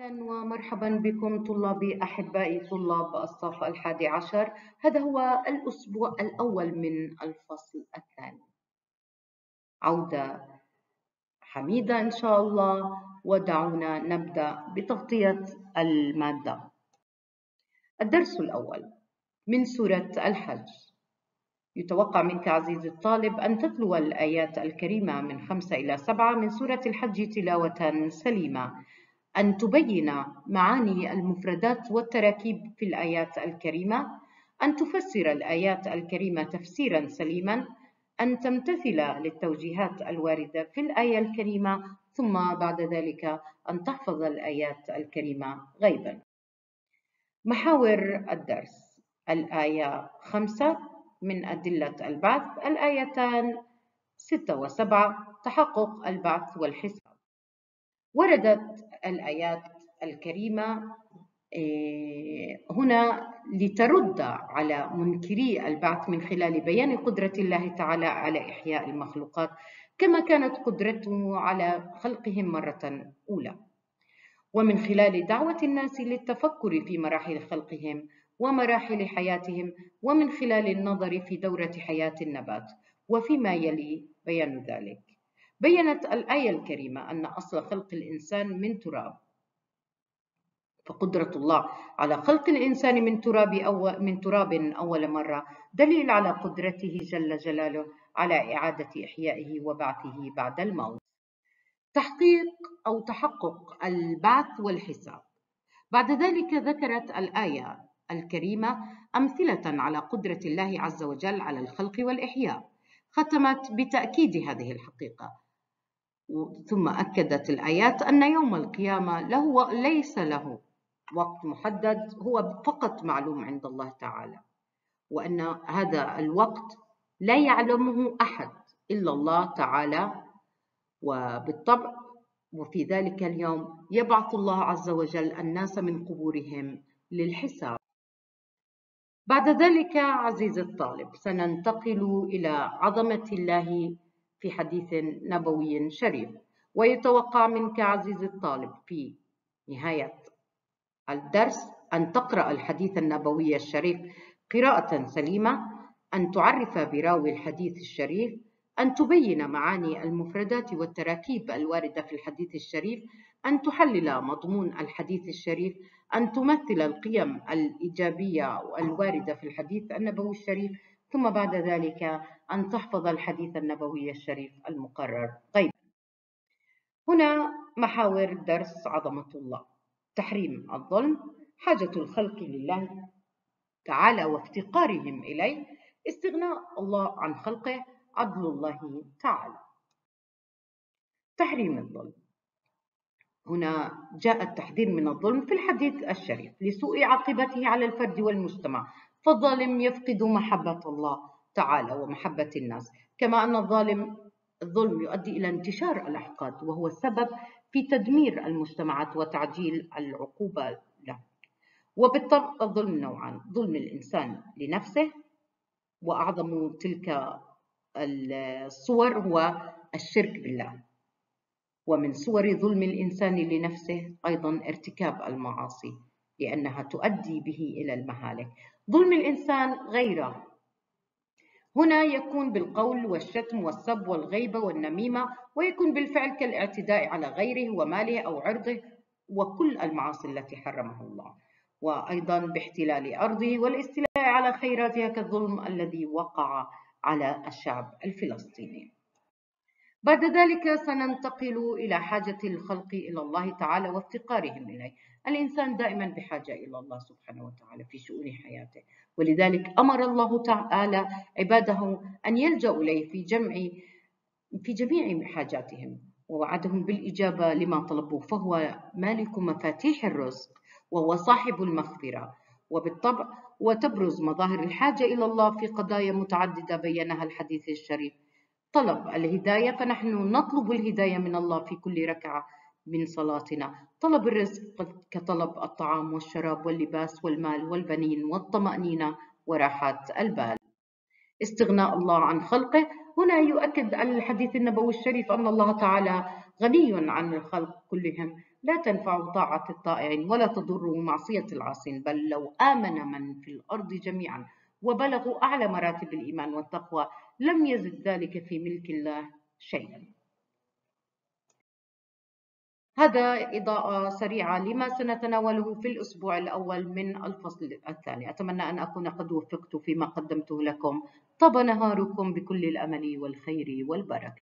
أهلا ومرحبا بكم طلابي أحبائي طلاب الصف الحادي عشر. هذا هو الأسبوع الأول من الفصل الثاني. عودة حميدة إن شاء الله ودعونا نبدأ بتغطية المادة. الدرس الأول من سورة الحج. يتوقع منك عزيزي الطالب أن تتلو الآيات الكريمة من خمسة إلى سبعة من سورة الحج تلاوة سليمة. أن تبين معاني المفردات والتراكيب في الآيات الكريمة أن تفسر الآيات الكريمة تفسيرا سليما أن تمتثل للتوجيهات الواردة في الآية الكريمة ثم بعد ذلك أن تحفظ الآيات الكريمة غيبا. محاور الدرس الآية خمسة من أدلة البعث الآيتان ستة وسبعة تحقق البعث والحساب. وردت الآيات الكريمة آه، هنا لترد على منكري البعث من خلال بيان قدرة الله تعالى على إحياء المخلوقات كما كانت قدرته على خلقهم مرة أولى. ومن خلال دعوة الناس للتفكر في مراحل خلقهم ومراحل حياتهم ومن خلال النظر في دورة حياة النبات وفيما يلي بيان ذلك. بينت الآية الكريمة أن أصل خلق الإنسان من تراب فقدرة الله على خلق الإنسان من تراب أو من تراب أول مرة دليل على قدرته جل جلاله على إعادة إحيائه وبعثه بعد الموت. تحقيق أو تحقق البعث والحساب. بعد ذلك ذكرت الآية الكريمة أمثلة على قدرة الله عز وجل على الخلق والإحياء. ختمت بتأكيد هذه الحقيقة ثم أكدت الآيات أن يوم القيامة له ليس له وقت محدد هو فقط معلوم عند الله تعالى وأن هذا الوقت لا يعلمه أحد إلا الله تعالى وبالطبع وفي ذلك اليوم يبعث الله عز وجل الناس من قبورهم للحساب. بعد ذلك عزيزي الطالب سننتقل إلى عظمة الله في حديث نبوي شريف ويتوقع منك عزيزي الطالب في نهاية الدرس أن تقرأ الحديث النبوي الشريف قراءة سليمة أن تعرف براوي الحديث الشريف أن تبين معاني المفردات والتراكيب الواردة في الحديث الشريف أن تحلل مضمون الحديث الشريف أن تمثل القيم الإيجابية الواردة في الحديث النبوي الشريف. ثم بعد ذلك أن تحفظ الحديث النبوي الشريف المقرر. طيب هنا محاور درس عظمة الله تحريم الظلم حاجة الخلق لله تعالى وافتقارهم إليه استغناء الله عن خلقه عدل الله تعالى. تحريم الظلم. هنا جاء التحذير من الظلم في الحديث الشريف لسوء عاقبته على الفرد والمجتمع. فالظالم يفقد محبة الله تعالى ومحبة الناس. كما أن الظالم الظلم يؤدي إلى انتشار الأحقاد وهو السبب في تدمير المجتمعات وتعجيل العقوبة له. وبالطبع الظلم نوعان ظلم الإنسان لنفسه وأعظم تلك الصور هو الشرك بالله. ومن صور ظلم الإنسان لنفسه أيضا ارتكاب المعاصي لأنها تؤدي به إلى المهالك. ظلم الإنسان غيره. هنا يكون بالقول والشتم والسب والغيبة والنميمة ويكون بالفعل كالاعتداء على غيره وماله أو عرضه وكل المعاصي التي حرمها الله. وأيضا باحتلال أرضه والاستيلاء على خيراتها كالظلم الذي وقع على الشعب الفلسطيني. بعد ذلك سننتقل إلى حاجة الخلق إلى الله تعالى وافتقارهم إليه. الإنسان دائما بحاجة إلى الله سبحانه وتعالى في شؤون حياته. ولذلك أمر الله تعالى عباده أن يلجأوا إليه في جمع في جميع حاجاتهم. ووعدهم بالإجابة لما طلبوا فهو مالك مفاتيح الرزق وهو صاحب المغفرة. وبالطبع وتبرز مظاهر الحاجة إلى الله في قضايا متعددة بينها الحديث الشريف. طلب الهداية فنحن نطلب الهداية من الله في كل ركعة من صلاتنا. طلب الرزق كطلب الطعام والشراب واللباس والمال والبنين والطمأنينة وراحة البال. استغناء الله عن خلقه. هنا يؤكد الحديث النبوي الشريف أن الله تعالى غني عن الخلق كلهم. لا تنفع طاعة الطائعين ولا تضر معصية العاصين بل لو آمن من في الأرض جميعا. وبلغوا أعلى مراتب الإيمان والتقوى. لم يزد ذلك في ملك الله شيئا. هذا إضاءة سريعة لما سنتناوله في الأسبوع الأول من الفصل الثاني. أتمنى أن أكون قد وفقت فيما قدمته لكم. طاب نهاركم بكل الأمل والخير والبركة.